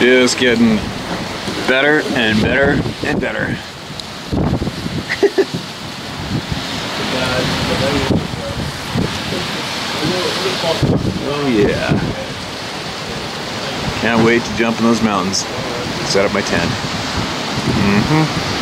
Just getting better and better and better. oh yeah. Can't wait to jump in those mountains. Set up my tent. Mm-hmm.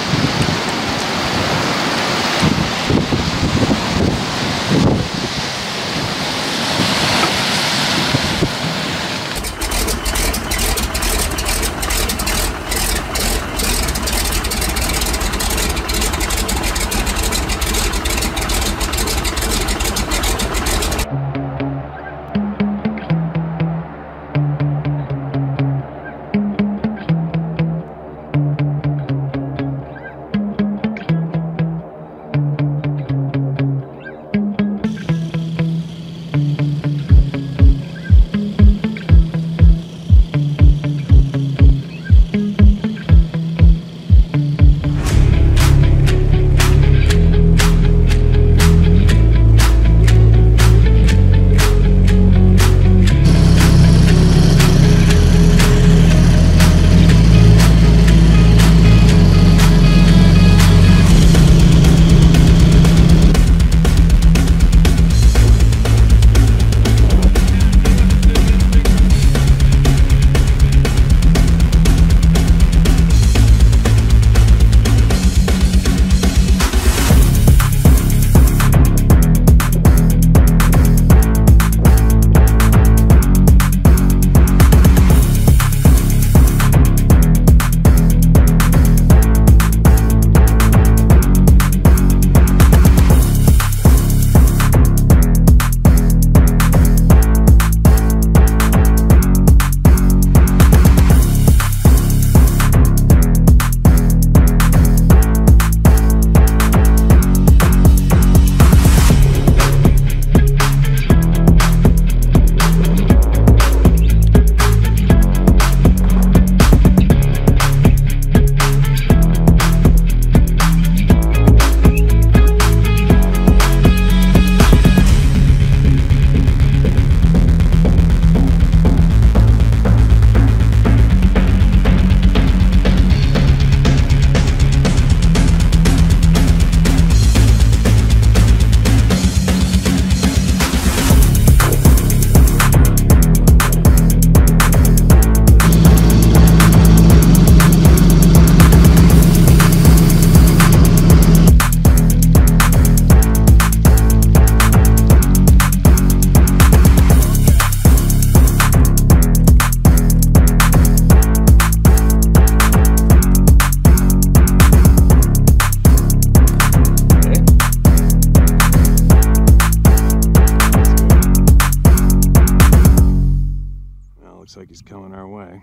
Looks like he's coming our way.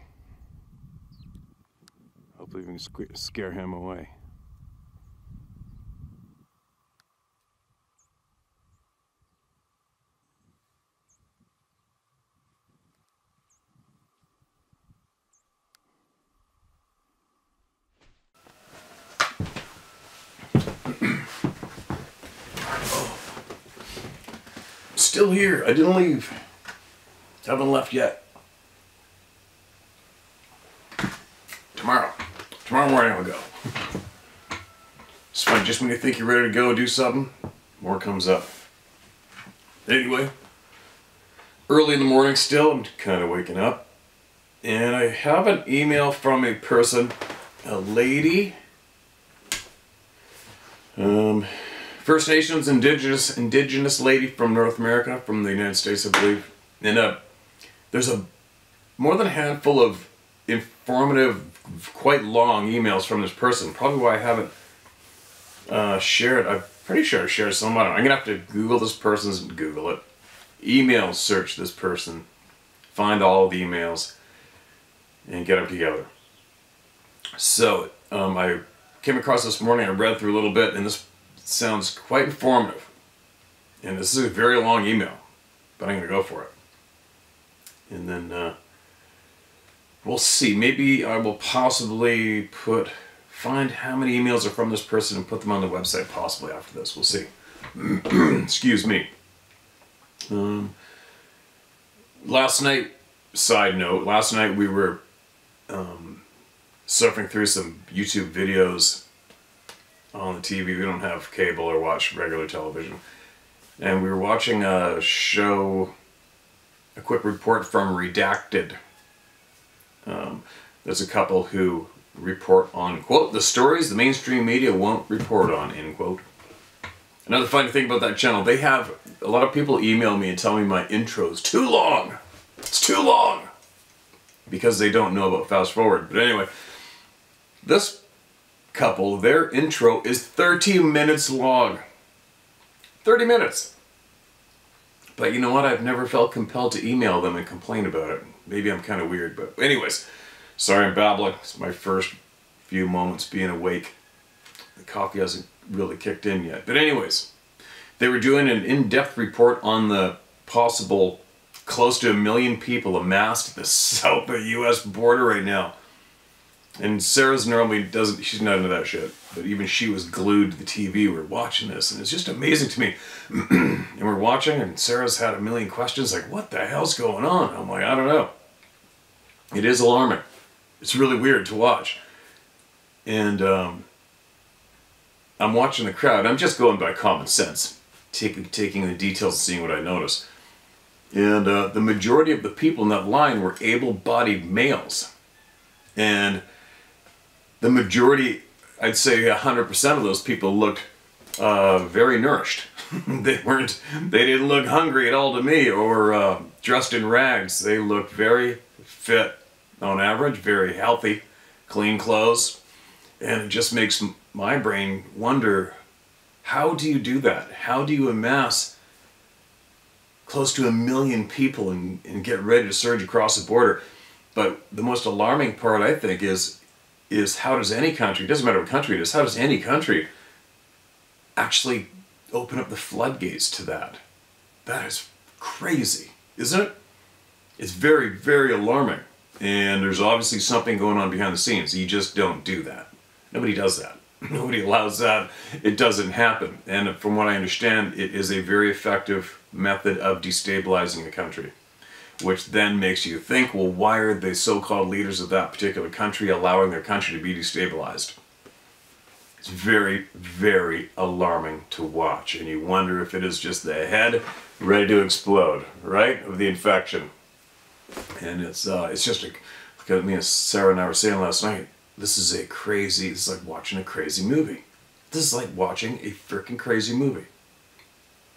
Hopefully, we can scare him away. Still here. I didn't leave. Haven't left yet. Tomorrow. Tomorrow morning I'll go. It's fun. Just when you think you're ready to go do something, more comes up. Anyway, early in the morning still, I'm kind of waking up. And I have an email from a person, a lady. Um, First Nations indigenous indigenous lady from North America, from the United States, I believe. And uh, there's a more than a handful of informative, quite long emails from this person. Probably why I haven't uh, shared. I'm pretty sure I shared some. I don't know. I'm gonna have to Google this person's Google it. Email search this person, find all the emails, and get them together. So um, I came across this morning. I read through a little bit, and this sounds quite informative. And this is a very long email, but I'm to go for it. And then uh, we'll see. Maybe I will possibly put, find how many emails are from this person and put them on the website possibly after this. We'll see. Excuse me. Um, last night, side note, last night we were um, surfing through some YouTube videos on the TV. We don't have cable or watch regular television. And we were watching a show, a quick report from Redacted. Um, there's a couple who report on, quote, the stories the mainstream media won't report on, end quote. Another funny thing about that channel, they have a lot of people email me and tell me my intro's too long. It's too long because they don't know about fast forward. But anyway, this couple, their intro is 30 minutes long. 30 minutes. But you know what? I've never felt compelled to email them and complain about it. Maybe I'm kind of weird, but anyways, sorry I'm babbling. It's my first few moments being awake. The coffee hasn't really kicked in yet. But anyways, they were doing an in-depth report on the possible close to a million people amassed at the south of the U.S. border right now. And Sarah's normally doesn't, she's not into that shit. But even she was glued to the TV. We're watching this, and it's just amazing to me. and we're watching, and Sarah's had a million questions like, what the hell's going on? I'm like, I don't know. It is alarming. It's really weird to watch. And um, I'm watching the crowd. I'm just going by common sense, taking, taking the details and seeing what I notice. And uh, the majority of the people in that line were able bodied males. And the majority, I'd say 100% of those people looked uh, very nourished. they weren't, they didn't look hungry at all to me or uh, dressed in rags. They looked very fit on average, very healthy, clean clothes. And it just makes my brain wonder how do you do that? How do you amass close to a million people and, and get ready to surge across the border? But the most alarming part, I think, is is how does any country, doesn't matter what country it is, how does any country actually open up the floodgates to that? That is crazy, isn't it? It's very, very alarming. And there's obviously something going on behind the scenes. You just don't do that. Nobody does that. Nobody allows that. It doesn't happen. And from what I understand, it is a very effective method of destabilizing a country which then makes you think, well, why are the so-called leaders of that particular country allowing their country to be destabilized? It's very, very alarming to watch, and you wonder if it is just the head ready to explode, right, of the infection. And it's uh, it's just like me and Sarah and I were saying last night, this is a crazy, it's like watching a crazy movie. This is like watching a freaking crazy movie.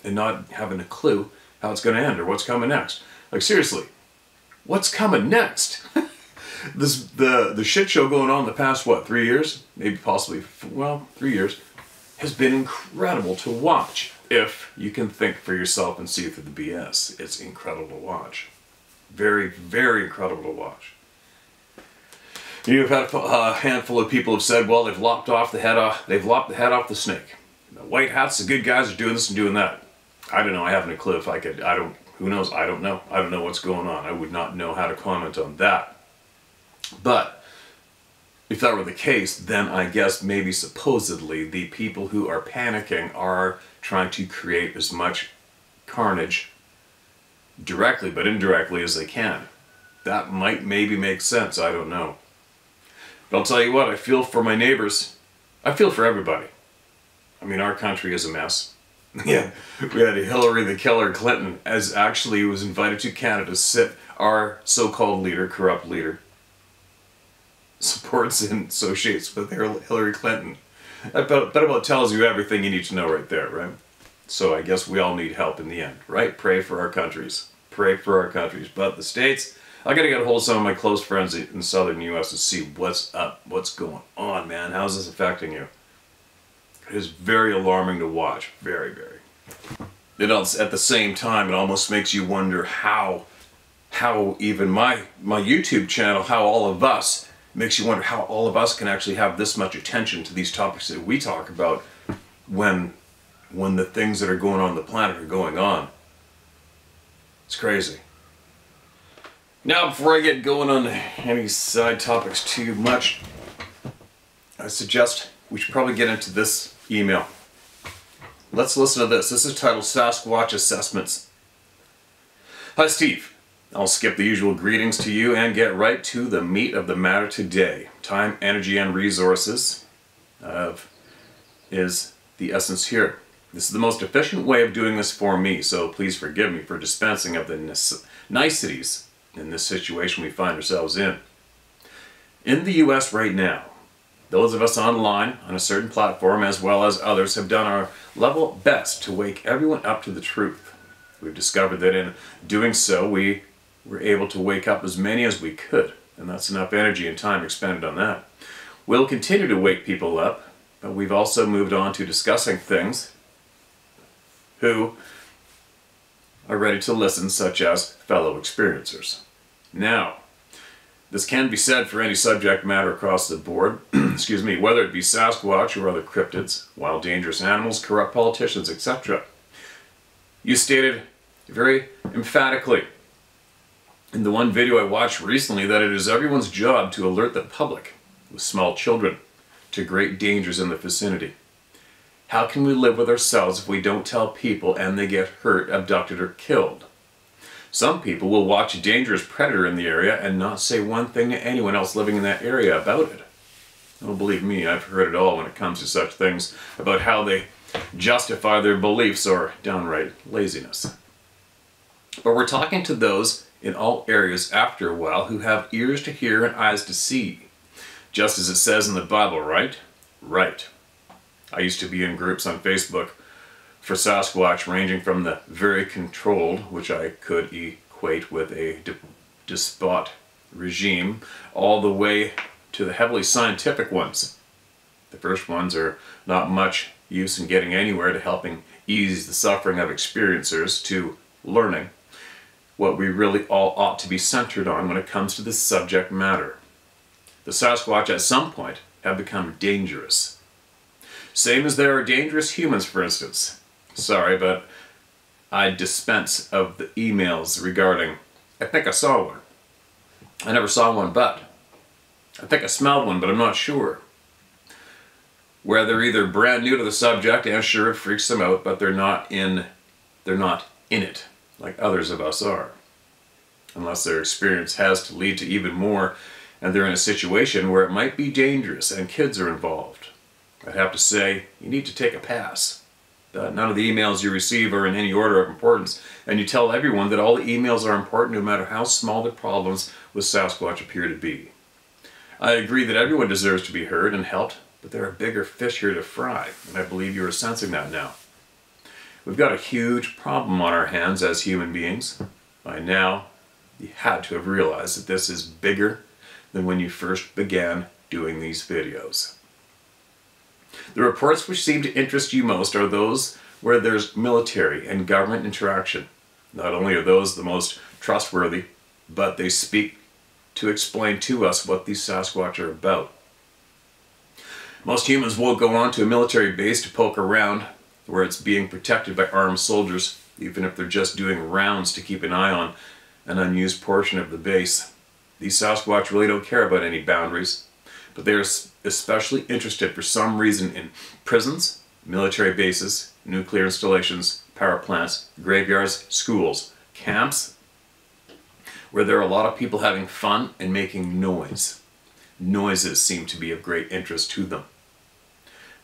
And not having a clue how it's going to end or what's coming next. Like seriously, what's coming next? this the the shit show going on the past what three years, maybe possibly well three years, has been incredible to watch. If you can think for yourself and see through the BS, it's incredible to watch. Very very incredible to watch. You've had a uh, handful of people have said, well, they've lopped off the head off, they've lopped the head off the snake. The white hats, the good guys are doing this and doing that. I don't know. I haven't a clue if I could. I don't who knows? I don't know. I don't know what's going on. I would not know how to comment on that. But if that were the case, then I guess maybe supposedly the people who are panicking are trying to create as much carnage directly but indirectly as they can. That might maybe make sense. I don't know. But I'll tell you what, I feel for my neighbors. I feel for everybody. I mean, our country is a mess. Yeah, we had Hillary the Killer Clinton as actually was invited to Canada to sit our so-called leader, corrupt leader, supports and associates with Hillary Clinton. That about, that about tells you everything you need to know right there, right? So I guess we all need help in the end, right? Pray for our countries. Pray for our countries. But the states, I gotta get a hold of some of my close friends in southern U.S. to see what's up, what's going on, man. How's this affecting you? Is very alarming to watch. Very, very. It at the same time, it almost makes you wonder how, how even my my YouTube channel, how all of us makes you wonder how all of us can actually have this much attention to these topics that we talk about when when the things that are going on the planet are going on. It's crazy. Now, before I get going on any side topics too much, I suggest we should probably get into this email. Let's listen to this. This is titled Sasquatch Assessments. Hi, Steve. I'll skip the usual greetings to you and get right to the meat of the matter today. Time, energy, and resources of, is the essence here. This is the most efficient way of doing this for me, so please forgive me for dispensing of the niceties in this situation we find ourselves in. In the US right now, those of us online on a certain platform, as well as others, have done our level best to wake everyone up to the truth. We've discovered that in doing so, we were able to wake up as many as we could, and that's enough energy and time expended on that. We'll continue to wake people up, but we've also moved on to discussing things who are ready to listen, such as fellow experiencers. Now, this can be said for any subject matter across the board, excuse me, whether it be Sasquatch or other cryptids, wild dangerous animals, corrupt politicians, etc. You stated very emphatically in the one video I watched recently that it is everyone's job to alert the public, with small children, to great dangers in the vicinity. How can we live with ourselves if we don't tell people and they get hurt, abducted, or killed? Some people will watch a dangerous predator in the area and not say one thing to anyone else living in that area about it. Oh, believe me, I've heard it all when it comes to such things about how they justify their beliefs or downright laziness. But we're talking to those in all areas after a while who have ears to hear and eyes to see. Just as it says in the Bible, right? Right. I used to be in groups on Facebook for Sasquatch ranging from the very controlled, which I could equate with a despot regime, all the way to the heavily scientific ones. The first ones are not much use in getting anywhere to helping ease the suffering of experiencers to learning what we really all ought to be centered on when it comes to this subject matter. The Sasquatch at some point have become dangerous. Same as there are dangerous humans, for instance. Sorry, but I dispense of the emails regarding, I think I saw one. I never saw one, but I think I smelled one, but I'm not sure. Where they're either brand new to the subject, and sure, it freaks them out, but they're not in, they're not in it, like others of us are. Unless their experience has to lead to even more, and they're in a situation where it might be dangerous and kids are involved. I'd have to say, you need to take a pass. Uh, none of the emails you receive are in any order of importance, and you tell everyone that all the emails are important no matter how small the problems with Sasquatch appear to be. I agree that everyone deserves to be heard and helped, but there are bigger fish here to fry, and I believe you are sensing that now. We've got a huge problem on our hands as human beings. By now, you had to have realized that this is bigger than when you first began doing these videos. The reports which seem to interest you most are those where there's military and government interaction. Not only are those the most trustworthy, but they speak to explain to us what these Sasquatch are about. Most humans won't go on to a military base to poke around where it's being protected by armed soldiers, even if they're just doing rounds to keep an eye on an unused portion of the base. These Sasquatch really don't care about any boundaries but they're especially interested for some reason in prisons, military bases, nuclear installations, power plants, graveyards, schools, camps, where there are a lot of people having fun and making noise. Noises seem to be of great interest to them.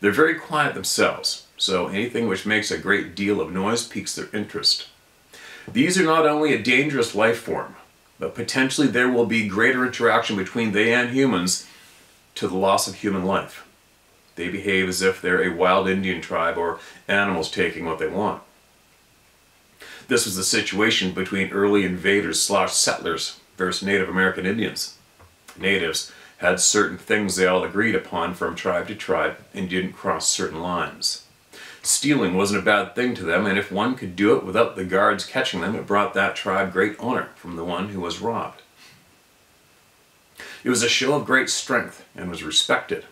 They're very quiet themselves, so anything which makes a great deal of noise piques their interest. These are not only a dangerous life form, but potentially there will be greater interaction between they and humans to the loss of human life. They behave as if they're a wild Indian tribe or animals taking what they want. This was the situation between early invaders slash settlers versus Native American Indians. Natives had certain things they all agreed upon from tribe to tribe and didn't cross certain lines. Stealing wasn't a bad thing to them, and if one could do it without the guards catching them, it brought that tribe great honor from the one who was robbed. It was a show of great strength and was respected.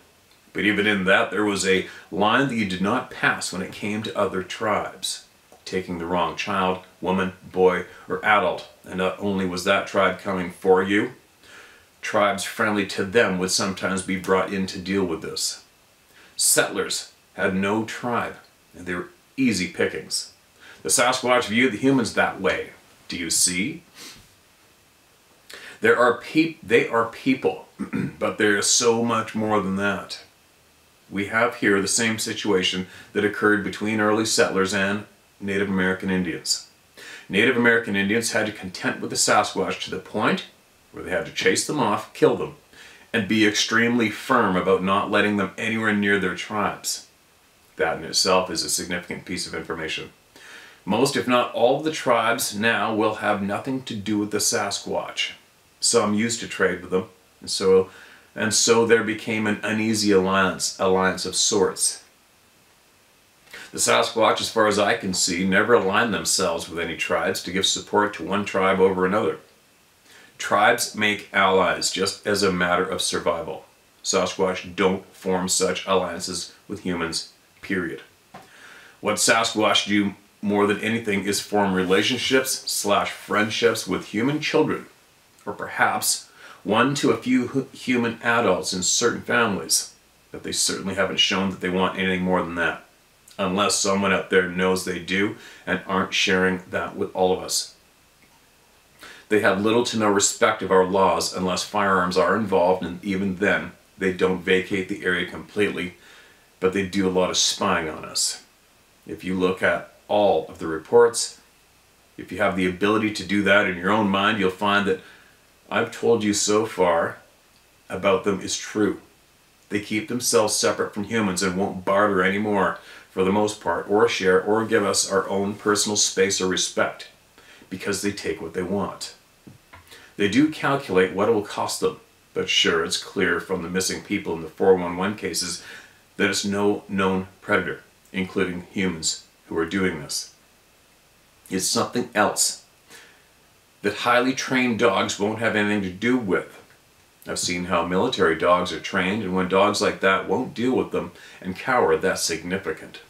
But even in that, there was a line that you did not pass when it came to other tribes. Taking the wrong child, woman, boy, or adult, and not only was that tribe coming for you, tribes friendly to them would sometimes be brought in to deal with this. Settlers had no tribe, and they were easy pickings. The Sasquatch viewed the humans that way. Do you see? There are peop- they are people, but there is so much more than that. We have here the same situation that occurred between early settlers and Native American Indians. Native American Indians had to contend with the Sasquatch to the point where they had to chase them off, kill them, and be extremely firm about not letting them anywhere near their tribes. That in itself is a significant piece of information. Most, if not all, of the tribes now will have nothing to do with the Sasquatch. Some used to trade with them, and so, and so there became an uneasy alliance, alliance of sorts. The Sasquatch, as far as I can see, never aligned themselves with any tribes to give support to one tribe over another. Tribes make allies just as a matter of survival. Sasquatch don't form such alliances with humans, period. What Sasquatch do more than anything is form relationships slash friendships with human children, or perhaps one to a few human adults in certain families, but they certainly haven't shown that they want anything more than that, unless someone out there knows they do and aren't sharing that with all of us. They have little to no respect of our laws unless firearms are involved, and even then, they don't vacate the area completely, but they do a lot of spying on us. If you look at all of the reports, if you have the ability to do that in your own mind, you'll find that I've told you so far about them is true. They keep themselves separate from humans and won't barter anymore, for the most part, or share or give us our own personal space or respect because they take what they want. They do calculate what it will cost them, but sure, it's clear from the missing people in the 411 cases that it's no known predator, including humans, who are doing this. It's something else that highly trained dogs won't have anything to do with. I've seen how military dogs are trained, and when dogs like that won't deal with them and cower, that's significant.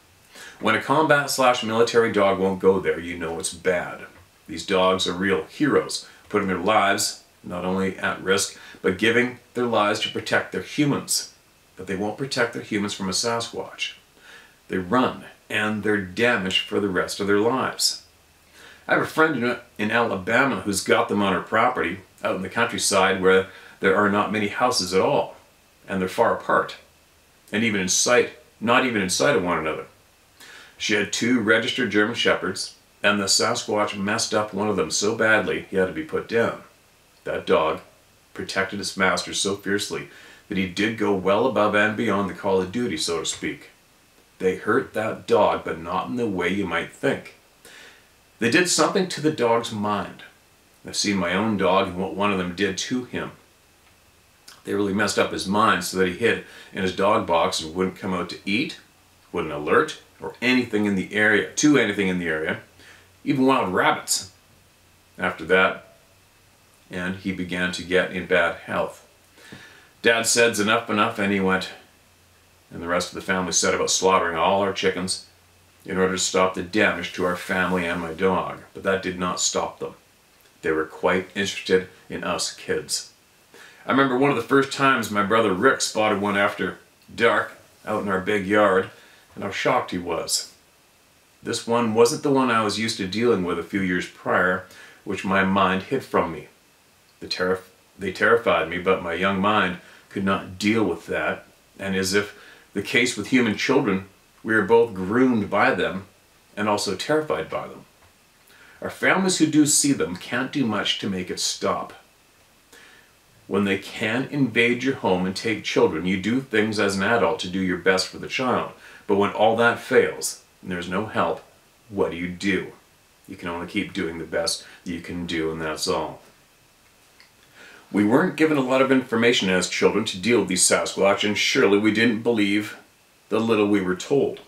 When a combat slash military dog won't go there, you know it's bad. These dogs are real heroes, putting their lives not only at risk, but giving their lives to protect their humans. But they won't protect their humans from a Sasquatch. They run, and they're damaged for the rest of their lives. I have a friend in Alabama who's got them on her property, out in the countryside where there are not many houses at all, and they're far apart, and even in sight, not even in sight of one another. She had two registered German Shepherds, and the Sasquatch messed up one of them so badly he had to be put down. That dog protected his master so fiercely that he did go well above and beyond the call of duty, so to speak. They hurt that dog, but not in the way you might think. They did something to the dog's mind. I've seen my own dog and what one of them did to him. They really messed up his mind so that he hid in his dog box and wouldn't come out to eat, wouldn't alert, or anything in the area, to anything in the area, even wild rabbits. After that, and he began to get in bad health. Dad said's enough enough and he went, and the rest of the family set about slaughtering all our chickens in order to stop the damage to our family and my dog, but that did not stop them. They were quite interested in us kids. I remember one of the first times my brother Rick spotted one after dark out in our big yard, and how shocked he was. This one wasn't the one I was used to dealing with a few years prior, which my mind hid from me. The they terrified me, but my young mind could not deal with that, and as if the case with human children, we are both groomed by them and also terrified by them. Our families who do see them can't do much to make it stop. When they can invade your home and take children, you do things as an adult to do your best for the child. But when all that fails and there's no help, what do you do? You can only keep doing the best you can do, and that's all. We weren't given a lot of information as children to deal with these Sasquatch, and surely we didn't believe the little we were told.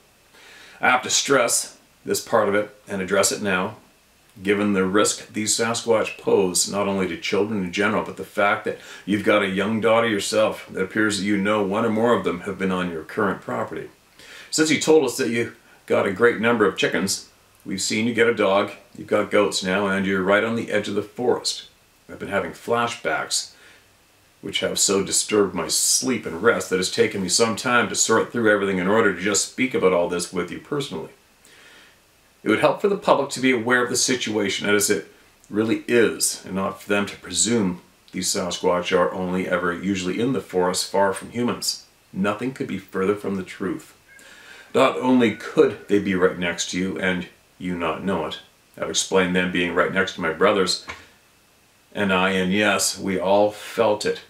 I have to stress this part of it and address it now, given the risk these Sasquatch pose not only to children in general, but the fact that you've got a young daughter yourself that appears that you know one or more of them have been on your current property. Since you told us that you got a great number of chickens, we've seen you get a dog, you've got goats now, and you're right on the edge of the forest. I've been having flashbacks, which have so disturbed my sleep and rest that it's taken me some time to sort through everything in order to just speak about all this with you personally. It would help for the public to be aware of the situation as it really is, and not for them to presume These Sasquatch are only ever usually in the forest far from humans. Nothing could be further from the truth. Not only could they be right next to you and you not know it, I've explained them being right next to my brothers and I, and yes, we all felt it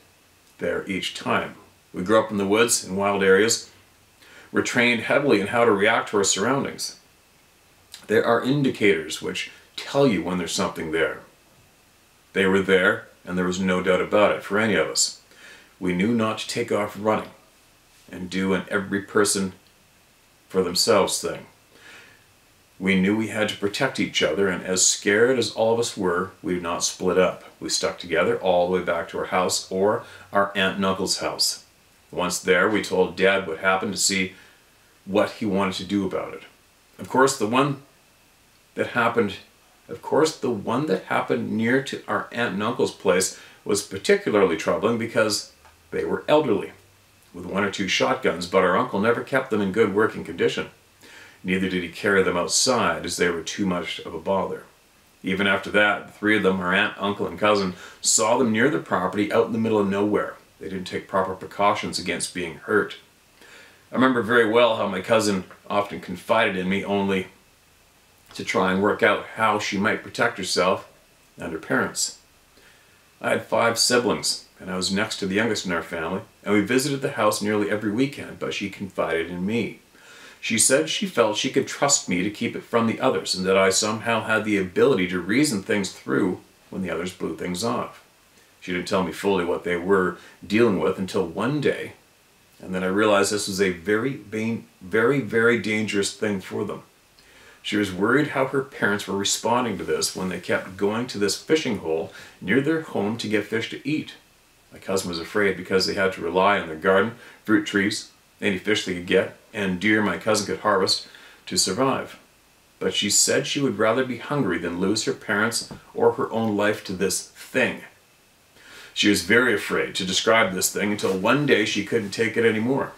there each time. We grew up in the woods in wild areas. We're trained heavily in how to react to our surroundings. There are indicators which tell you when there's something there. They were there, and there was no doubt about it for any of us. We knew not to take off running and do an every person for themselves thing. We knew we had to protect each other, and as scared as all of us were, we did not split up. We stuck together all the way back to our house or our aunt and uncle's house. Once there, we told Dad what happened to see what he wanted to do about it. Of course, the one that happened, of course, the one that happened near to our aunt and uncle's place was particularly troubling because they were elderly, with one or two shotguns, but our uncle never kept them in good working condition. Neither did he carry them outside, as they were too much of a bother. Even after that, the three of them, our aunt, uncle, and cousin, saw them near the property out in the middle of nowhere. They didn't take proper precautions against being hurt. I remember very well how my cousin often confided in me only to try and work out how she might protect herself and her parents. I had five siblings, and I was next to the youngest in our family, and we visited the house nearly every weekend, but she confided in me. She said she felt she could trust me to keep it from the others and that I somehow had the ability to reason things through when the others blew things off. She didn't tell me fully what they were dealing with until one day, and then I realized this was a very, very, very dangerous thing for them. She was worried how her parents were responding to this when they kept going to this fishing hole near their home to get fish to eat. My cousin was afraid because they had to rely on their garden, fruit trees, any fish they could get, and deer my cousin could harvest to survive. But she said she would rather be hungry than lose her parents or her own life to this thing. She was very afraid to describe this thing until one day she couldn't take it anymore.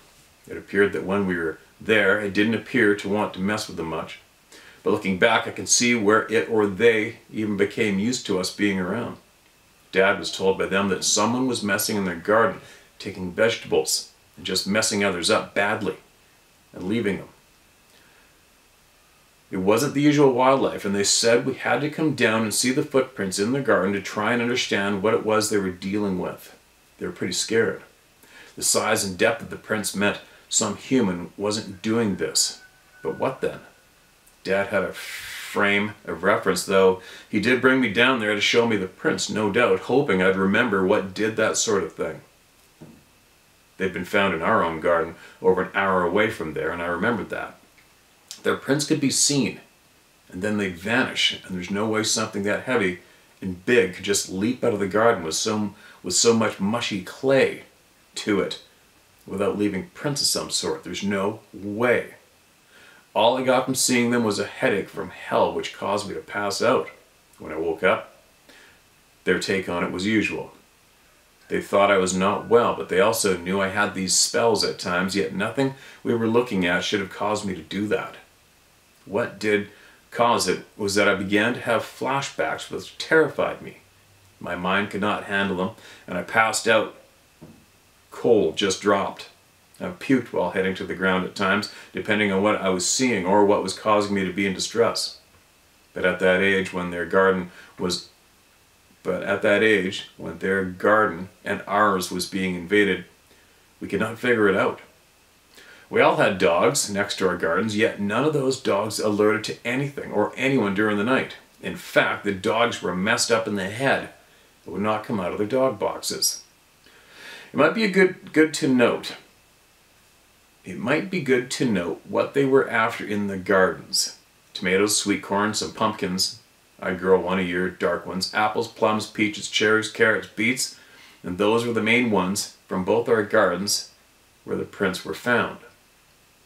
It appeared that when we were there, it didn't appear to want to mess with them much. But looking back, I can see where it or they even became used to us being around. Dad was told by them that someone was messing in their garden, taking vegetables, and just messing others up badly and leaving them. It wasn't the usual wildlife, and they said we had to come down and see the footprints in the garden to try and understand what it was they were dealing with. They were pretty scared. The size and depth of the prints meant some human wasn't doing this. But what then? Dad had a frame of reference, though he did bring me down there to show me the prints, no doubt, hoping I'd remember what did that sort of thing. They'd been found in our own garden over an hour away from there, and I remembered that. Their prints could be seen, and then they'd vanish, and there's no way something that heavy and big could just leap out of the garden with so, with so much mushy clay to it without leaving prints of some sort. There's no way. All I got from seeing them was a headache from hell which caused me to pass out. When I woke up, their take on it was usual. They thought I was not well, but they also knew I had these spells at times, yet nothing we were looking at should have caused me to do that. What did cause it was that I began to have flashbacks which terrified me. My mind could not handle them, and I passed out. Cold just dropped. I puked while heading to the ground at times, depending on what I was seeing or what was causing me to be in distress. But at that age, when their garden was but at that age, when their garden and ours was being invaded, we could not figure it out. We all had dogs next to our gardens, yet none of those dogs alerted to anything or anyone during the night. In fact, the dogs were messed up in the head and would not come out of their dog boxes. It might be a good good to note. It might be good to note what they were after in the gardens. Tomatoes, sweet corn, some pumpkins, I grow one a year, dark ones. Apples, plums, peaches, cherries, carrots, beets, and those were the main ones from both our gardens where the prints were found.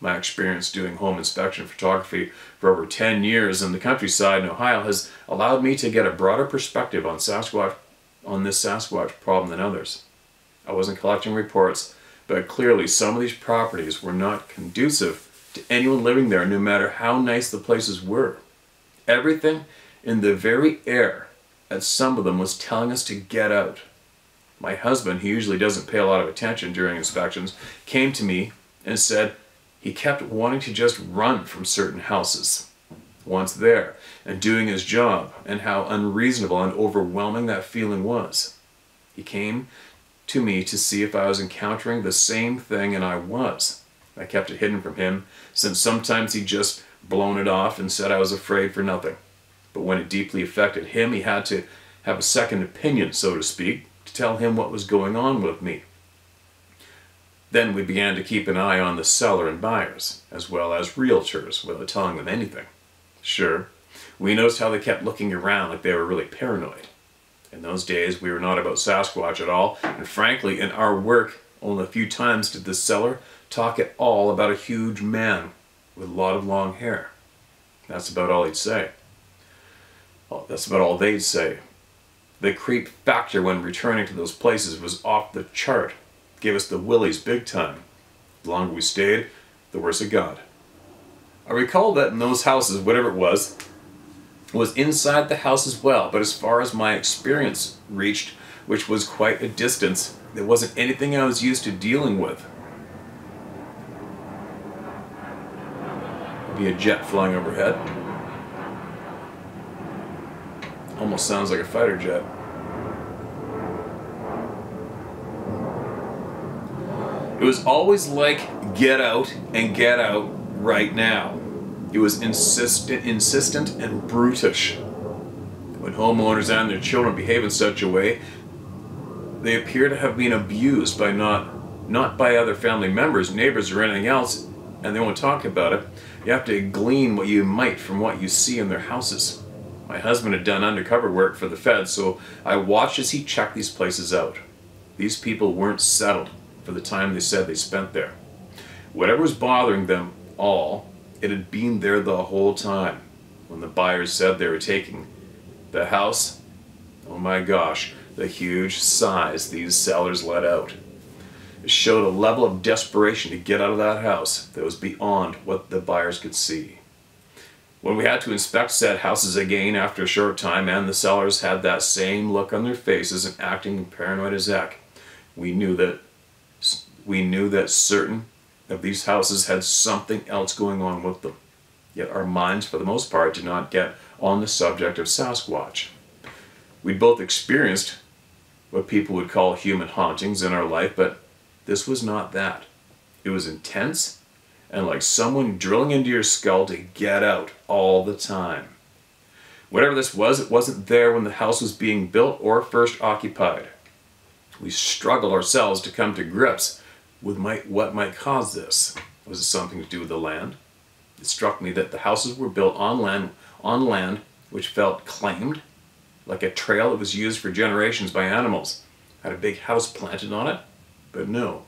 My experience doing home inspection photography for over 10 years in the countryside in Ohio has allowed me to get a broader perspective on Sasquatch on this Sasquatch problem than others. I wasn't collecting reports, but clearly some of these properties were not conducive to anyone living there no matter how nice the places were. Everything in the very air as some of them was telling us to get out. my husband, who usually doesn't pay a lot of attention during inspections, came to me and said he kept wanting to just run from certain houses once there and doing his job and how unreasonable and overwhelming that feeling was. He came to me to see if I was encountering the same thing and I was. I kept it hidden from him since sometimes he just blown it off and said I was afraid for nothing. But when it deeply affected him, he had to have a second opinion, so to speak, to tell him what was going on with me. Then we began to keep an eye on the seller and buyers, as well as realtors, without telling them anything. Sure, we noticed how they kept looking around like they were really paranoid. In those days, we were not about Sasquatch at all, and frankly, in our work, only a few times did the seller talk at all about a huge man with a lot of long hair. That's about all he'd say. That's about all they'd say. The creep factor when returning to those places was off the chart. Gave us the willies big time. The longer we stayed, the worse it got. I recall that in those houses, whatever it was, was inside the house as well, but as far as my experience reached, which was quite a distance, there wasn't anything I was used to dealing with. Be a jet flying overhead. Almost sounds like a fighter jet. It was always like get out and get out right now. It was insistent, insistent and brutish. When homeowners and their children behave in such a way, they appear to have been abused by not not by other family members, neighbors, or anything else, and they won't talk about it. You have to glean what you might from what you see in their houses. My husband had done undercover work for the feds, so I watched as he checked these places out. These people weren't settled for the time they said they spent there. Whatever was bothering them all, it had been there the whole time. When the buyers said they were taking the house, oh my gosh, the huge sighs these sellers let out. It showed a level of desperation to get out of that house that was beyond what the buyers could see. When we had to inspect said houses again after a short time and the sellers had that same look on their faces and acting paranoid as heck, we knew that we knew that certain of these houses had something else going on with them. Yet our minds, for the most part, did not get on the subject of Sasquatch. We'd both experienced what people would call human hauntings in our life, but this was not that. It was intense and like someone drilling into your skull to get out all the time. Whatever this was, it wasn't there when the house was being built or first occupied. We struggled ourselves to come to grips with might, what might cause this. Was it something to do with the land? It struck me that the houses were built on land, on land which felt claimed, like a trail that was used for generations by animals. Had a big house planted on it, but no,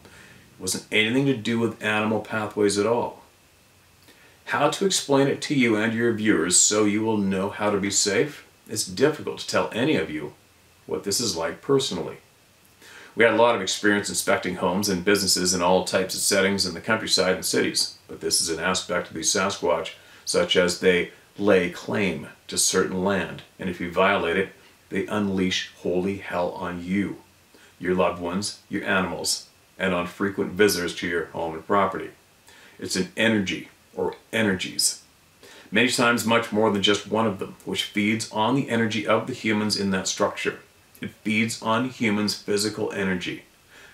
wasn't anything to do with animal pathways at all. How to explain it to you and your viewers so you will know how to be safe? It's difficult to tell any of you what this is like personally. We had a lot of experience inspecting homes and businesses in all types of settings in the countryside and cities, but this is an aspect of the Sasquatch, such as they lay claim to certain land, and if you violate it, they unleash holy hell on you, your loved ones, your animals, and on frequent visitors to your home and property. It's an energy, or energies. Many times much more than just one of them, which feeds on the energy of the humans in that structure. It feeds on humans' physical energy.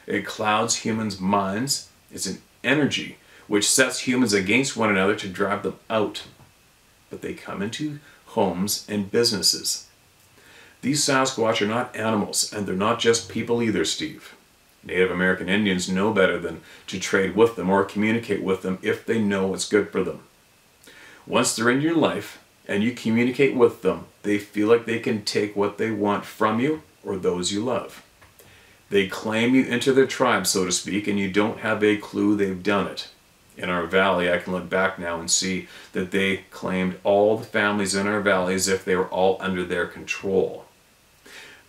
It clouds humans' minds. It's an energy which sets humans against one another to drive them out. But they come into homes and businesses. These Sasquatch are not animals, and they're not just people either, Steve. Native American Indians know better than to trade with them or communicate with them if they know what's good for them. Once they're in your life and you communicate with them, they feel like they can take what they want from you or those you love. They claim you into their tribe, so to speak, and you don't have a clue they've done it. In our valley, I can look back now and see that they claimed all the families in our valley as if they were all under their control.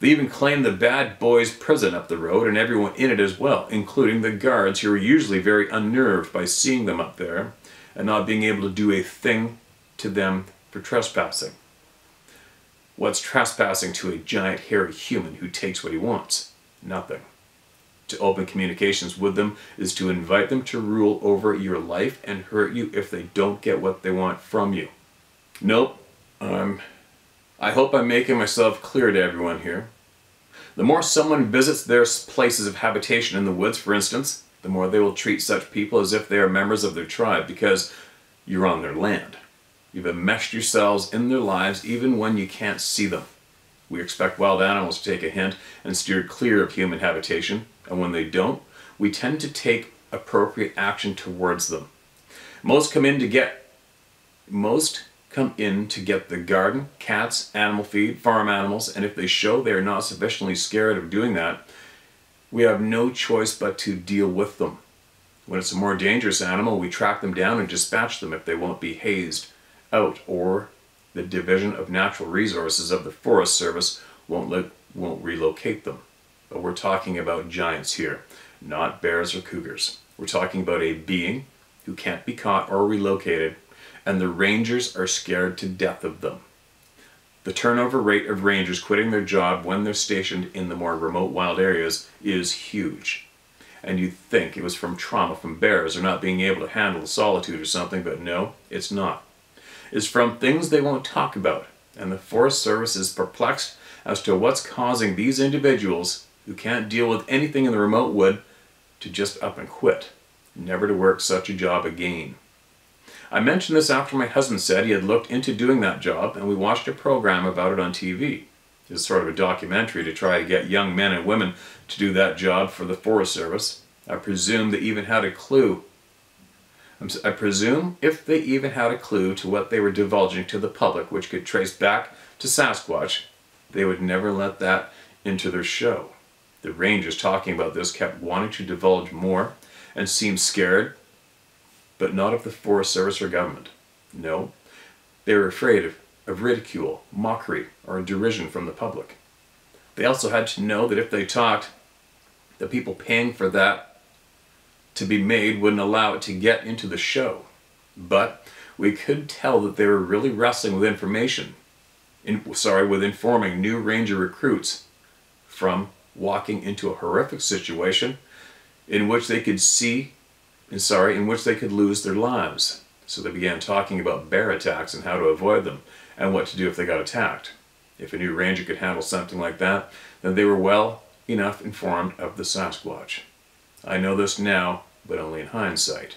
They even claimed the bad boys prison up the road and everyone in it as well, including the guards who were usually very unnerved by seeing them up there and not being able to do a thing to them for trespassing. What's trespassing to a giant hairy human who takes what he wants? Nothing. To open communications with them is to invite them to rule over your life and hurt you if they don't get what they want from you. Nope. Um, I hope I'm making myself clear to everyone here. The more someone visits their places of habitation in the woods, for instance, the more they will treat such people as if they are members of their tribe because you're on their land. You've enmeshed yourselves in their lives even when you can't see them. We expect wild animals to take a hint and steer clear of human habitation, and when they don't, we tend to take appropriate action towards them. Most come in to get most come in to get the garden, cats, animal feed, farm animals, and if they show they are not sufficiently scared of doing that, we have no choice but to deal with them. When it's a more dangerous animal, we track them down and dispatch them if they won't be hazed out or the Division of Natural Resources of the Forest Service won't, won't relocate them. But we're talking about giants here, not bears or cougars. We're talking about a being who can't be caught or relocated, and the rangers are scared to death of them. The turnover rate of rangers quitting their job when they're stationed in the more remote wild areas is huge. And you'd think it was from trauma from bears or not being able to handle solitude or something, but no, it's not. It's from things they won't talk about, and the Forest Service is perplexed as to what's causing these individuals who can't deal with anything in the remote wood to just up and quit, never to work such a job again. I mentioned this after my husband said he had looked into doing that job, and we watched a program about it on TV. It's sort of a documentary to try to get young men and women to do that job for the Forest Service. I presume they even had a clue. I presume if they even had a clue to what they were divulging to the public, which could trace back to Sasquatch, they would never let that into their show. The rangers talking about this kept wanting to divulge more and seemed scared but not of the Forest Service or government. No, they were afraid of, of ridicule, mockery, or derision from the public. They also had to know that if they talked, the people paying for that to be made wouldn't allow it to get into the show. But we could tell that they were really wrestling with information, in, sorry, with informing new ranger recruits from walking into a horrific situation in which they could see and sorry, in which they could lose their lives. So they began talking about bear attacks and how to avoid them, and what to do if they got attacked. If a new ranger could handle something like that, then they were well enough informed of the Sasquatch. I know this now, but only in hindsight.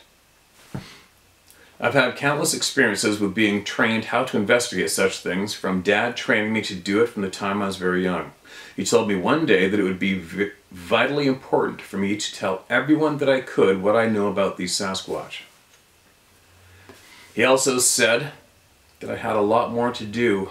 I've had countless experiences with being trained how to investigate such things, from Dad training me to do it from the time I was very young. He told me one day that it would be vitally important for me to tell everyone that I could what I know about these Sasquatch. He also said that I had a lot more to do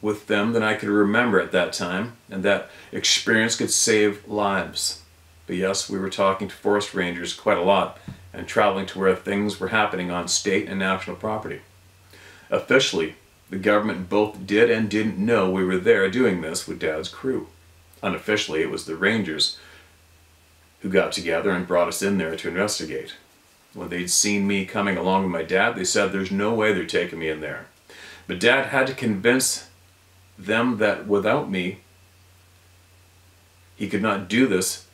with them than I could remember at that time, and that experience could save lives. But yes, we were talking to forest rangers quite a lot and traveling to where things were happening on state and national property. Officially, the government both did and didn't know we were there doing this with Dad's crew. Unofficially, it was the Rangers who got together and brought us in there to investigate. When they'd seen me coming along with my dad, they said there's no way they're taking me in there. But Dad had to convince them that without me, he could not do this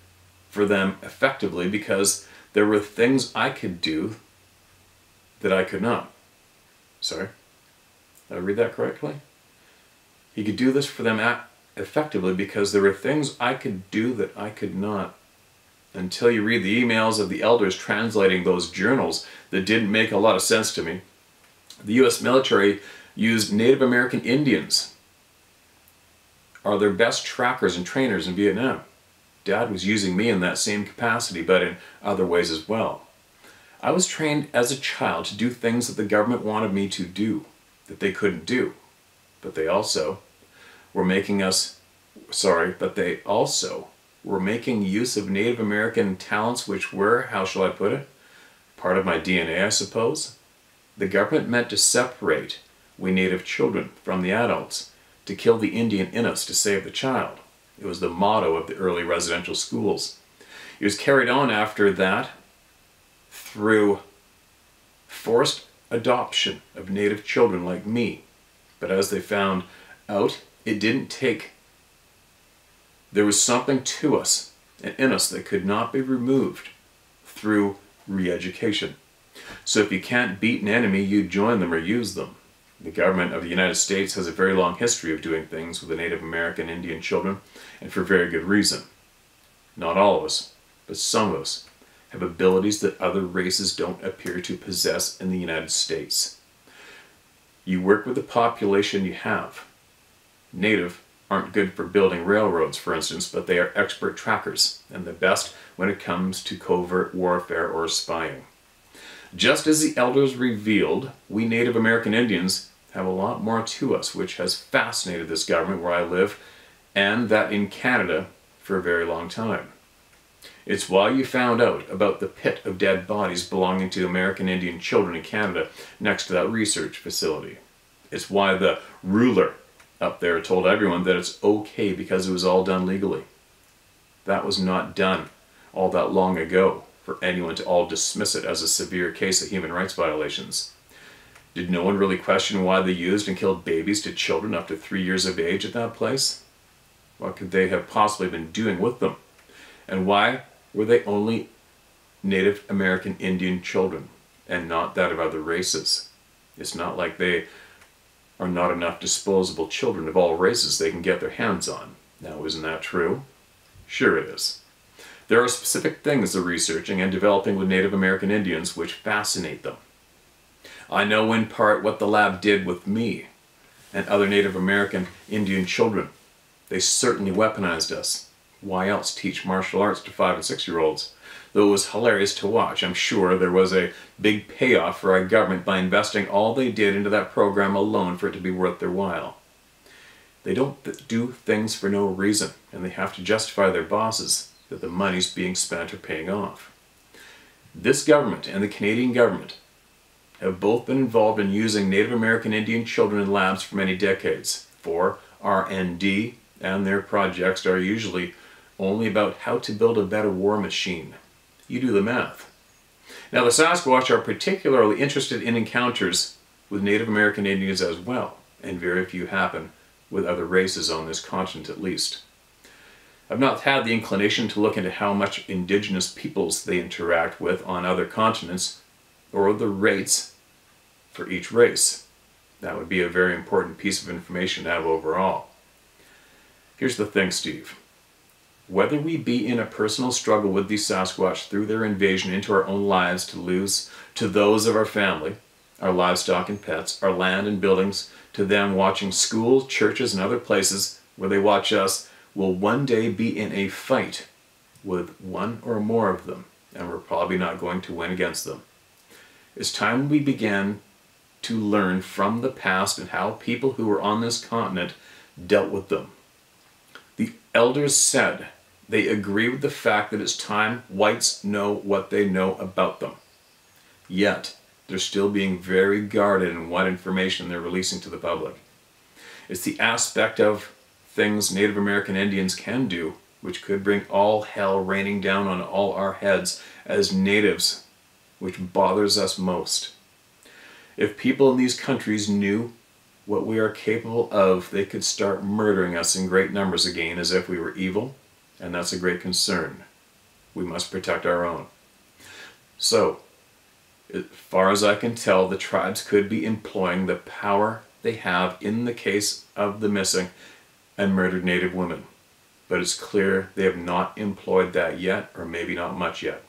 for them effectively because there were things I could do that I could not. Sorry? Did I read that correctly? He could do this for them effectively because there were things I could do that I could not. Until you read the emails of the elders translating those journals that didn't make a lot of sense to me. The U.S. military used Native American Indians are their best trackers and trainers in Vietnam. Dad was using me in that same capacity, but in other ways as well. I was trained as a child to do things that the government wanted me to do, that they couldn't do. But they also were making us, sorry, but they also were making use of Native American talents which were, how shall I put it, part of my DNA, I suppose. The government meant to separate we Native children from the adults, to kill the Indian in us to save the child. It was the motto of the early residential schools. It was carried on after that through forced adoption of native children like me. But as they found out, it didn't take There was something to us and in us that could not be removed through re education. So if you can't beat an enemy, you join them or use them. The government of the United States has a very long history of doing things with the Native American Indian children, and for very good reason. Not all of us, but some of us, have abilities that other races don't appear to possess in the United States. You work with the population you have. Native aren't good for building railroads, for instance, but they are expert trackers, and the best when it comes to covert warfare or spying. Just as the elders revealed, we Native American Indians have a lot more to us, which has fascinated this government where I live, and that in Canada for a very long time. It's why you found out about the pit of dead bodies belonging to American Indian children in Canada next to that research facility. It's why the ruler up there told everyone that it's okay because it was all done legally. That was not done all that long ago for anyone to all dismiss it as a severe case of human rights violations. Did no one really question why they used and killed babies to children up to three years of age at that place? What could they have possibly been doing with them? And why were they only Native American Indian children and not that of other races? It's not like they are not enough disposable children of all races they can get their hands on. Now, isn't that true? Sure it is. There are specific things they're researching and developing with Native American Indians which fascinate them. I know in part what the lab did with me and other Native American Indian children. They certainly weaponized us. Why else teach martial arts to five and six year olds? Though it was hilarious to watch, I'm sure there was a big payoff for our government by investing all they did into that program alone for it to be worth their while. They don't do things for no reason, and they have to justify their bosses that the money's being spent or paying off. This government and the Canadian government have both been involved in using Native American Indian children in labs for many decades for R&D and their projects are usually only about how to build a better war machine. You do the math. Now the Sasquatch are particularly interested in encounters with Native American Indians as well, and very few happen with other races on this continent at least. I've not had the inclination to look into how much indigenous peoples they interact with on other continents, or the rates for each race. That would be a very important piece of information to have overall. Here's the thing, Steve. Whether we be in a personal struggle with these Sasquatch through their invasion into our own lives to lose to those of our family, our livestock and pets, our land and buildings, to them watching schools, churches, and other places where they watch us will one day be in a fight with one or more of them, and we're probably not going to win against them. It's time we began to learn from the past and how people who were on this continent dealt with them. The elders said they agree with the fact that it's time whites know what they know about them. Yet, they're still being very guarded in what information they're releasing to the public. It's the aspect of things Native American Indians can do, which could bring all hell raining down on all our heads as natives, which bothers us most. If people in these countries knew what we are capable of, they could start murdering us in great numbers again as if we were evil, and that's a great concern. We must protect our own. So, as far as I can tell, the tribes could be employing the power they have in the case of the missing and murdered Native women. But it's clear they have not employed that yet, or maybe not much yet.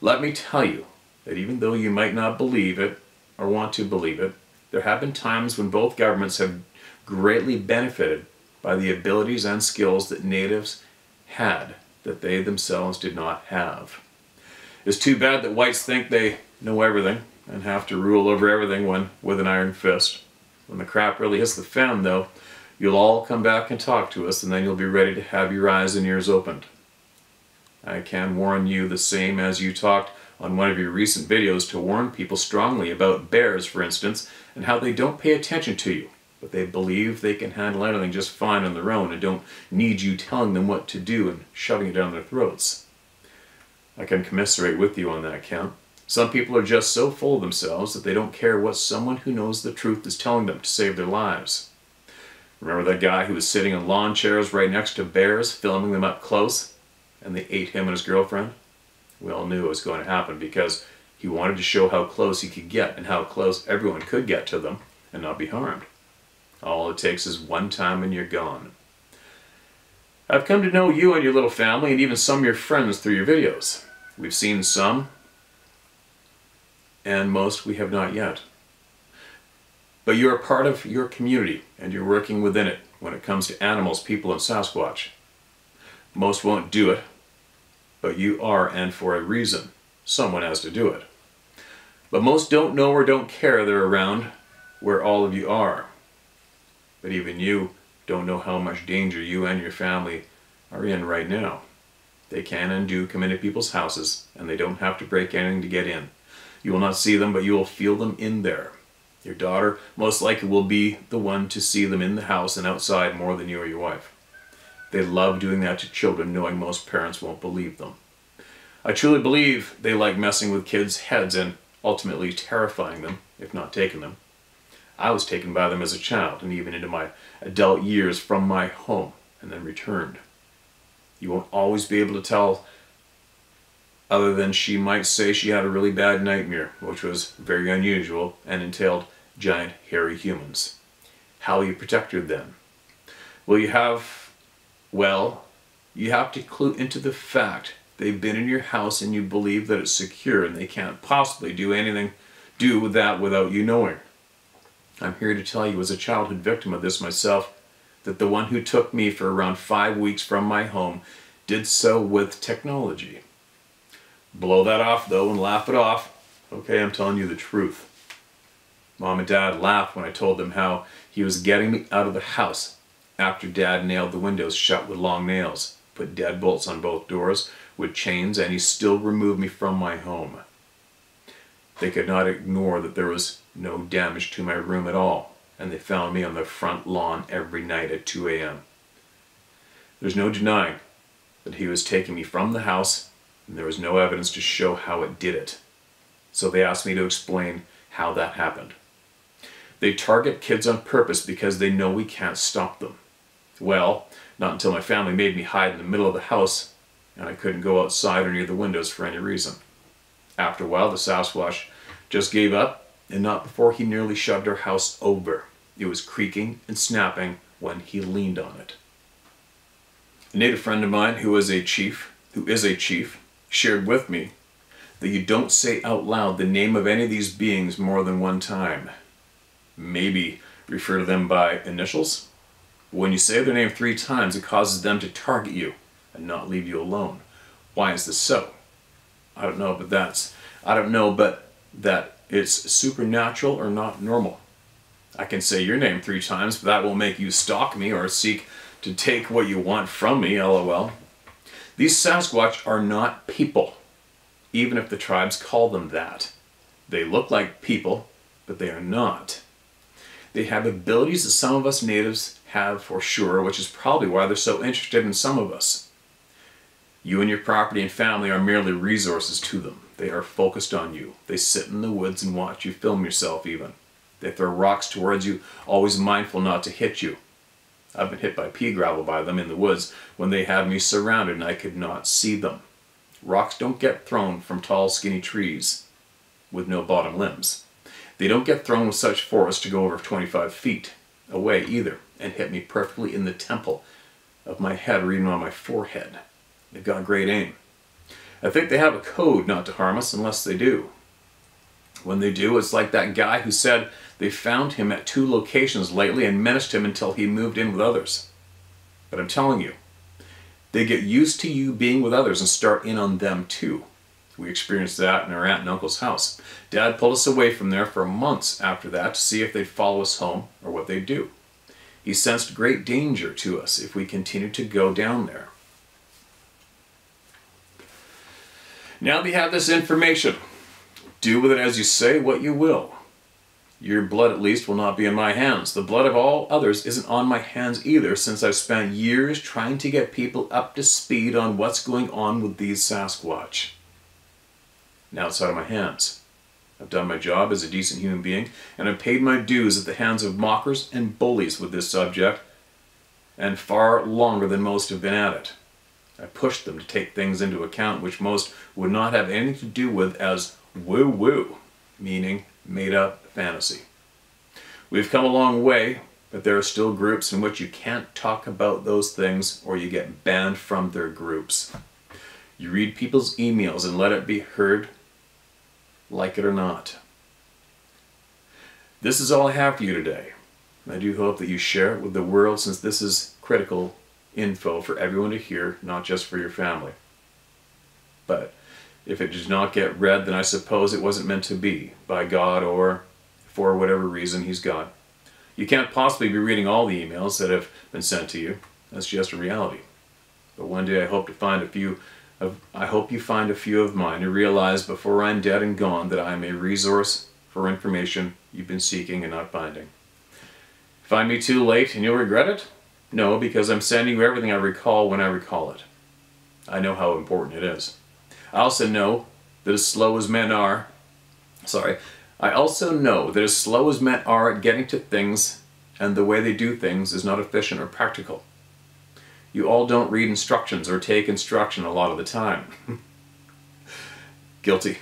Let me tell you that even though you might not believe it, or want to believe it, there have been times when both governments have greatly benefited by the abilities and skills that natives had that they themselves did not have. It's too bad that whites think they know everything and have to rule over everything when with an iron fist. When the crap really hits the fan, though, You'll all come back and talk to us, and then you'll be ready to have your eyes and ears opened. I can warn you the same as you talked on one of your recent videos to warn people strongly about bears, for instance, and how they don't pay attention to you, but they believe they can handle anything just fine on their own and don't need you telling them what to do and shoving it down their throats. I can commiserate with you on that count. Some people are just so full of themselves that they don't care what someone who knows the truth is telling them to save their lives. Remember that guy who was sitting in lawn chairs right next to bears, filming them up close, and they ate him and his girlfriend? We all knew it was going to happen because he wanted to show how close he could get and how close everyone could get to them and not be harmed. All it takes is one time and you're gone. I've come to know you and your little family and even some of your friends through your videos. We've seen some, and most we have not yet. But you're a part of your community and you're working within it when it comes to animals, people, and Sasquatch. Most won't do it, but you are, and for a reason. Someone has to do it. But most don't know or don't care they're around where all of you are. But even you don't know how much danger you and your family are in right now. They can and do come into people's houses, and they don't have to break anything to get in. You will not see them, but you will feel them in there. Your daughter most likely will be the one to see them in the house and outside more than you or your wife. They love doing that to children, knowing most parents won't believe them. I truly believe they like messing with kids' heads and ultimately terrifying them, if not taking them. I was taken by them as a child and even into my adult years from my home and then returned. You won't always be able to tell other than she might say she had a really bad nightmare, which was very unusual and entailed giant hairy humans. How will you protect her then? Well, you have, well, you have to clue into the fact they've been in your house and you believe that it's secure and they can't possibly do anything, do that without you knowing. I'm here to tell you as a childhood victim of this myself that the one who took me for around five weeks from my home did so with technology. Blow that off though and laugh it off. Okay, I'm telling you the truth. Mom and Dad laughed when I told them how he was getting me out of the house after Dad nailed the windows shut with long nails, put deadbolts on both doors with chains, and he still removed me from my home. They could not ignore that there was no damage to my room at all, and they found me on the front lawn every night at 2 a.m. There's no denying that he was taking me from the house, and there was no evidence to show how it did it. So they asked me to explain how that happened. They target kids on purpose because they know we can't stop them. Well, not until my family made me hide in the middle of the house and I couldn't go outside or near the windows for any reason. After a while, the Sasquatch just gave up, and not before he nearly shoved our house over. It was creaking and snapping when he leaned on it. A native friend of mine who is a chief, who is a chief, shared with me that you don't say out loud the name of any of these beings more than one time maybe refer to them by initials. When you say their name three times, it causes them to target you and not leave you alone. Why is this so? I don't know, but that's, I don't know, but that it's supernatural or not normal. I can say your name three times, but that will make you stalk me or seek to take what you want from me, lol. These Sasquatch are not people, even if the tribes call them that. They look like people, but they are not. They have abilities that some of us natives have for sure, which is probably why they're so interested in some of us. You and your property and family are merely resources to them. They are focused on you. They sit in the woods and watch you film yourself even. They throw rocks towards you, always mindful not to hit you. I've been hit by pea gravel by them in the woods when they had me surrounded and I could not see them. Rocks don't get thrown from tall skinny trees with no bottom limbs. They don't get thrown with such force to go over 25 feet away either and hit me perfectly in the temple of my head or even on my forehead. They've got great aim. I think they have a code not to harm us unless they do. When they do, it's like that guy who said they found him at two locations lately and menaced him until he moved in with others. But I'm telling you, they get used to you being with others and start in on them too. We experienced that in our aunt and uncle's house. Dad pulled us away from there for months after that to see if they'd follow us home or what they'd do. He sensed great danger to us if we continued to go down there. Now that you have this information, do with it as you say what you will. Your blood, at least, will not be in my hands. The blood of all others isn't on my hands either, since I've spent years trying to get people up to speed on what's going on with these Sasquatch. Now it's out of my hands. I've done my job as a decent human being, and I've paid my dues at the hands of mockers and bullies with this subject, and far longer than most have been at it. I pushed them to take things into account which most would not have anything to do with as woo woo, meaning made up fantasy. We've come a long way, but there are still groups in which you can't talk about those things or you get banned from their groups. You read people's emails and let it be heard, like it or not. This is all I have for you today. I do hope that you share it with the world since this is critical info for everyone to hear, not just for your family. But if it does not get read, then I suppose it wasn't meant to be by God or for whatever reason He's God. You can't possibly be reading all the emails that have been sent to you. That's just a reality. But one day I hope to find a few of I hope you find a few of mine and realize before I'm dead and gone that I am a resource for information you've been seeking and not finding. Find me too late and you'll regret it? No, because I'm sending you everything I recall when I recall it. I know how important it is. I also know that as slow as men are, sorry, I also know that as slow as men are at getting to things and the way they do things is not efficient or practical. You all don't read instructions or take instruction a lot of the time. Guilty.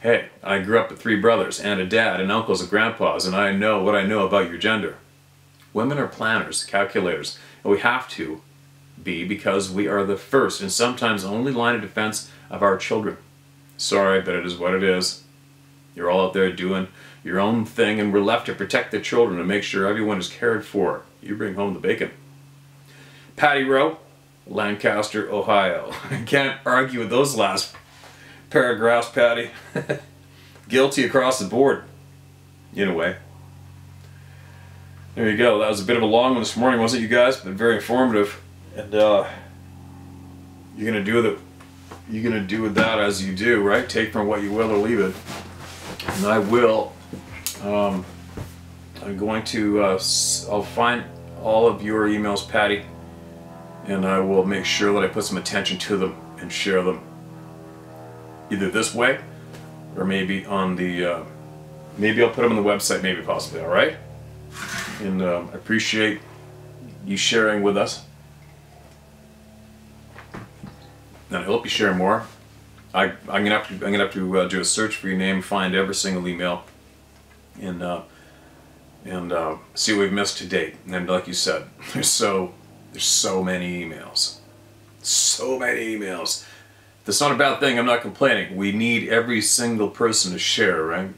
Hey, I grew up with three brothers and a dad and uncles and grandpas, and I know what I know about your gender. Women are planners, calculators, and we have to be because we are the first and sometimes only line of defense of our children. Sorry, but it is what it is. You're all out there doing your own thing, and we're left to protect the children and make sure everyone is cared for. You bring home the bacon. Patty Rowe, Lancaster, Ohio. Can't argue with those last paragraphs, Patty. Guilty across the board, in a way. There you go. That was a bit of a long one this morning, wasn't it, you guys? But very informative. And uh, you're gonna do the, you're gonna do with that as you do, right? Take from what you will or leave it. And I will. Um, I'm going to. Uh, I'll find all of your emails, Patty, and I will make sure that I put some attention to them and share them either this way or maybe on the uh, maybe I'll put them on the website maybe possibly all right and uh, appreciate you sharing with us and I hope you share more I, I'm gonna have to I'm gonna have to uh, do a search for your name find every single email and uh, and uh, see what we've missed to date and like you said there's so there's so many emails so many emails that's not a bad thing. I'm not complaining. We need every single person to share, right?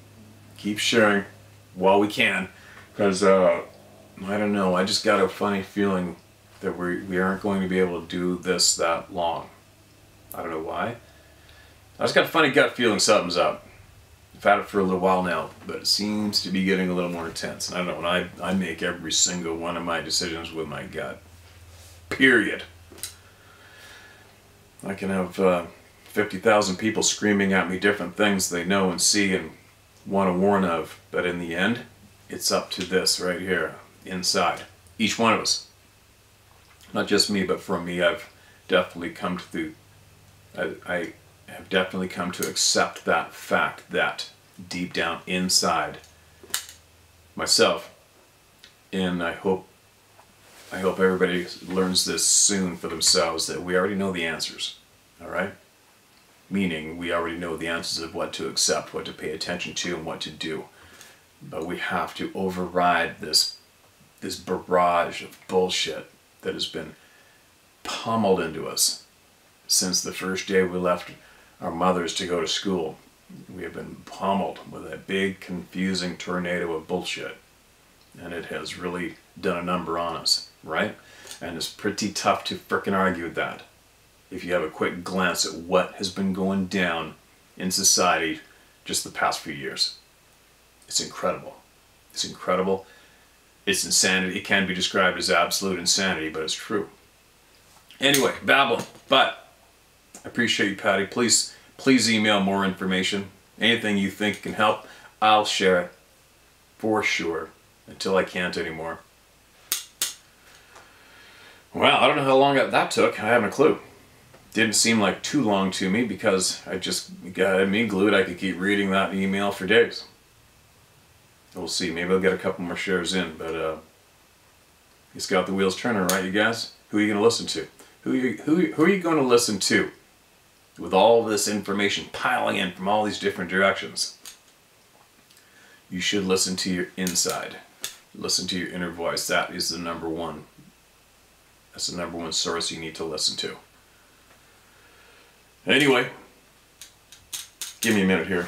Keep sharing while we can. Because, uh, I don't know, I just got a funny feeling that we, we aren't going to be able to do this that long. I don't know why. I just got a funny gut feeling something's up. I've had it for a little while now, but it seems to be getting a little more intense. And I don't know, I, I make every single one of my decisions with my gut. Period. I can have uh, 50,000 people screaming at me different things they know and see and want to warn of, but in the end, it's up to this right here, inside. Each one of us. Not just me, but for me, I've definitely come to the, I, I have definitely come to accept that fact that deep down inside myself, and I hope I hope everybody learns this soon for themselves that we already know the answers. All right? Meaning we already know the answers of what to accept, what to pay attention to, and what to do. But we have to override this this barrage of bullshit that has been pummeled into us since the first day we left our mothers to go to school. We have been pummeled with a big confusing tornado of bullshit. And it has really done a number on us right? And it's pretty tough to frickin' argue with that. If you have a quick glance at what has been going down in society just the past few years. It's incredible. It's incredible. It's insanity. It can be described as absolute insanity, but it's true. Anyway, babble. But I appreciate you, Patty. Please, please email more information. Anything you think can help, I'll share it for sure until I can't anymore. Well, I don't know how long that took. I haven't a clue. didn't seem like too long to me because I just got me glued. I could keep reading that email for days. We'll see. Maybe I'll get a couple more shares in, but uh, it's got the wheels turning, right, you guys? Who are you going to listen to? Who are you, who, who are you going to listen to with all this information piling in from all these different directions? You should listen to your inside. Listen to your inner voice. That is the number one. That's the number one source you need to listen to. Anyway, give me a minute here.